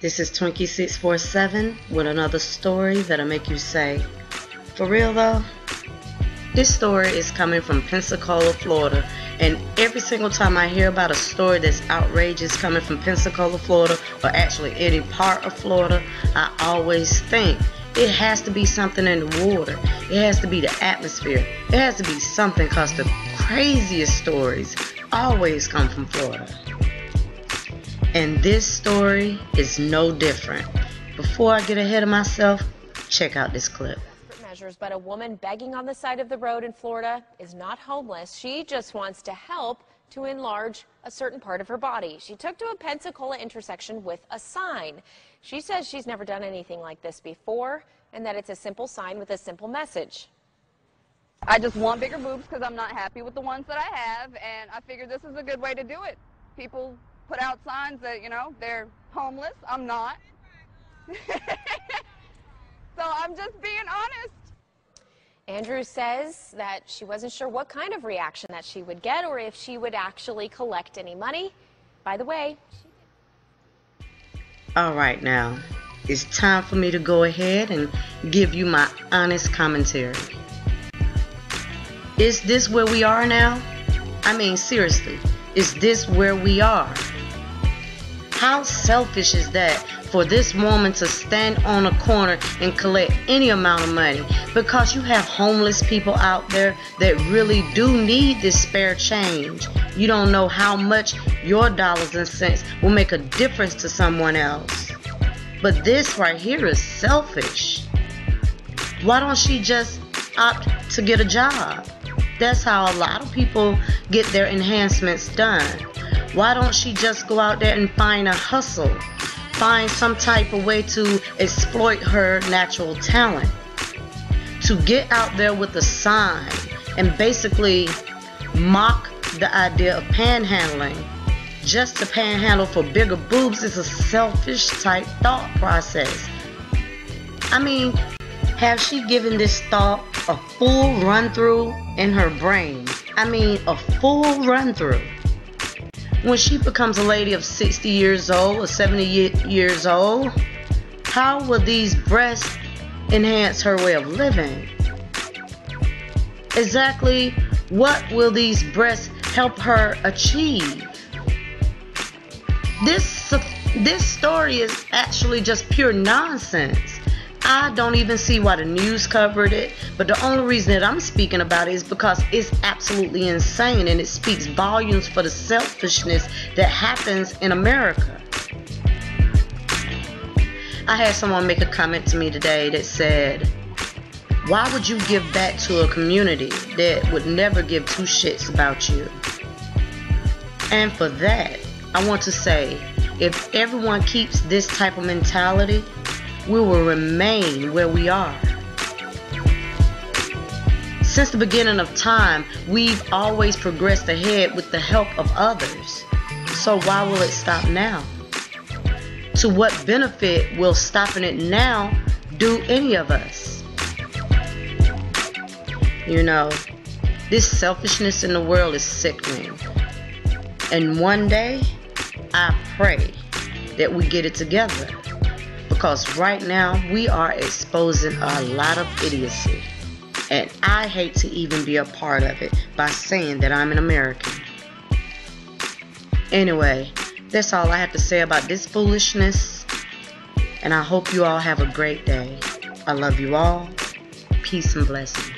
This is Twinky647 with another story that'll make you say, For real though? This story is coming from Pensacola, Florida, and every single time I hear about a story that's outrageous coming from Pensacola, Florida, or actually any part of Florida, I always think it has to be something in the water. It has to be the atmosphere. It has to be something because the craziest stories always come from Florida. And this story is no different. Before I get ahead of myself, check out this clip. Measures, but a woman begging on the side of the road in Florida is not homeless. She just wants to help to enlarge a certain part of her body. She took to a Pensacola intersection with a sign. She says she's never done anything like this before and that it's a simple sign with a simple message. I just want bigger boobs because I'm not happy with the ones that I have, and I figured this is a good way to do it. People put out signs that, you know, they're homeless. I'm not. so I'm just being honest. Andrew says that she wasn't sure what kind of reaction that she would get or if she would actually collect any money. By the way, all right now, it's time for me to go ahead and give you my honest commentary. Is this where we are now? I mean, seriously, is this where we are? How selfish is that for this woman to stand on a corner and collect any amount of money because you have homeless people out there that really do need this spare change. You don't know how much your dollars and cents will make a difference to someone else. But this right here is selfish. Why don't she just opt to get a job? That's how a lot of people get their enhancements done. Why don't she just go out there and find a hustle? Find some type of way to exploit her natural talent. To get out there with a sign and basically mock the idea of panhandling just to panhandle for bigger boobs is a selfish type thought process. I mean, have she given this thought a full run through in her brain? I mean, a full run through when she becomes a lady of 60 years old or 70 years old, how will these breasts enhance her way of living? Exactly what will these breasts help her achieve? This this story is actually just pure nonsense. I don't even see why the news covered it, but the only reason that I'm speaking about it is because it's absolutely insane and it speaks volumes for the selfishness that happens in America. I had someone make a comment to me today that said, Why would you give back to a community that would never give two shits about you? And for that, I want to say, if everyone keeps this type of mentality, we will remain where we are. Since the beginning of time, we've always progressed ahead with the help of others. So why will it stop now? To what benefit will stopping it now do any of us? You know, this selfishness in the world is sickening. And one day, I pray that we get it together because right now we are exposing a lot of idiocy. And I hate to even be a part of it by saying that I'm an American. Anyway, that's all I have to say about this foolishness. And I hope you all have a great day. I love you all. Peace and blessings.